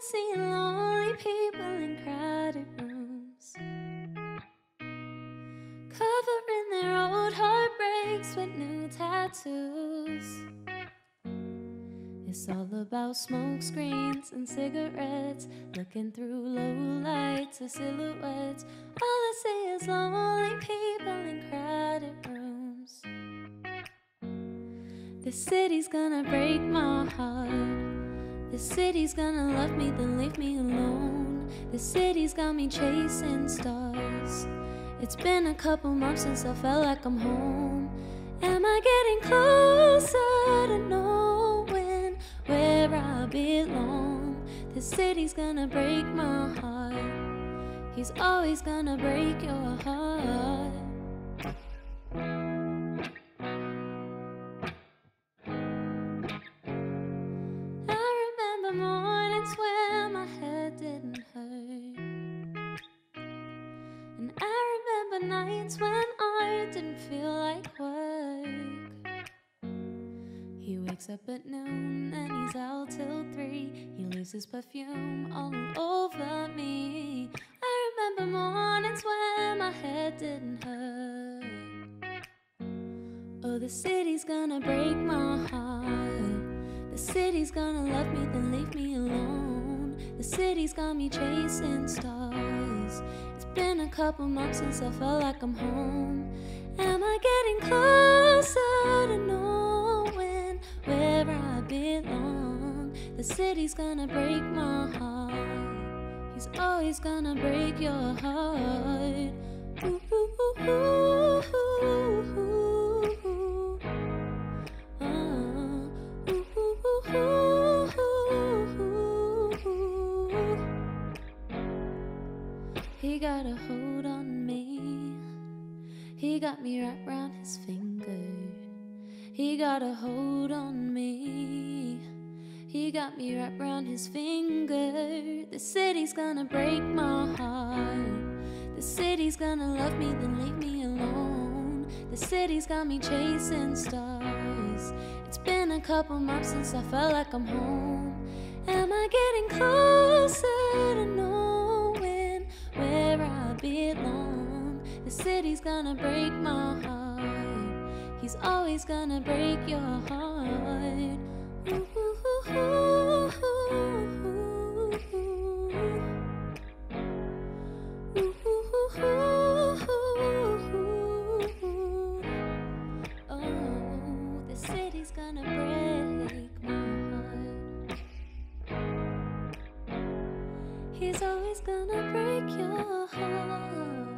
seeing lonely people in crowded rooms, covering their old heartbreaks with new tattoos. It's all about smoke screens and cigarettes, looking through low lights or silhouettes. All I see is lonely people in crowded rooms. The city's gonna break my heart. The city's gonna love me, then leave me alone. The city's got me chasing stars. It's been a couple months since I felt like I'm home. Am I getting closer to knowing where I belong? The city's gonna break my heart. He's always gonna break your heart. Up at noon and he's out till three. He loses perfume all over me. I remember mornings when my head didn't hurt. Oh, the city's gonna break my heart. The city's gonna love me, then leave me alone. The city's got me chasing stars. It's been a couple months since I felt like I'm home. Am I getting closer City's gonna break my heart. He's always gonna break your heart. Ooh, ooh, ooh. Oh, ooh. He got a hold on me. He got me wrapped round his finger. He got a hold on me. He got me wrapped round his finger. The city's gonna break my heart. The city's gonna love me, then leave me alone. The city's got me chasing stars. It's been a couple months since I felt like I'm home. Am I getting closer to knowing where I belong? The city's gonna break my heart. He's always gonna break your heart. Ooh, He's always gonna break your heart.